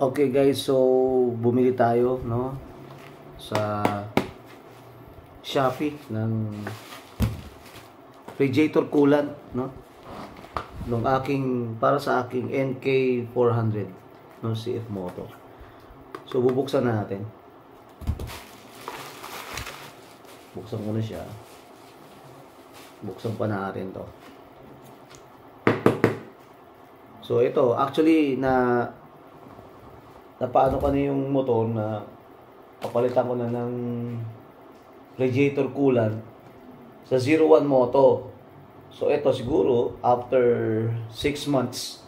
Okay guys, so bumili tayo no sa Shopee ng radiator coolant no ng aking para sa aking NK400 no CF motor. So bubuksan na natin. Buksan ko na siya. Buksan pa natin 'to. So ito, actually na napaano ka na yung motor na papalitan ko na ng radiator coolant sa 01 Moto. So ito siguro after 6 months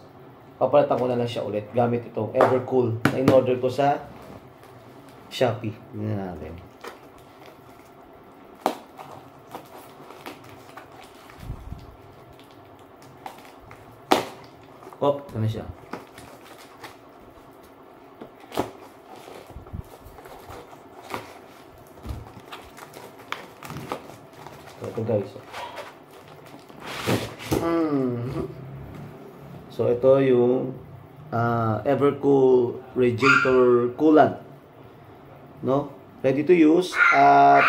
papalitan ko na lang siya ulit gamit itong Evercool na in-order ko sa Shopee. Tingnan natin. Hop, na siya. Ito guys. Mm. So, ito yung uh, Evercool Radiator Coolant. No? Ready to use at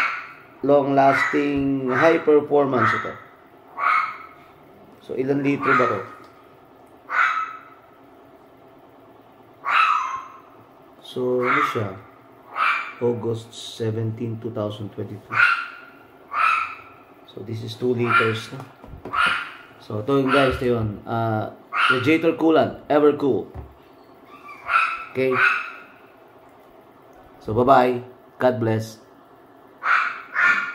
long-lasting high performance ito. So, ilan litro ba to? So, ano siya? August 17, 2022. So, this is 2 liters. No? So, ito yung guys, ito yun. Uh, radiator coolant, Evercool. Okay? So, bye-bye. God bless.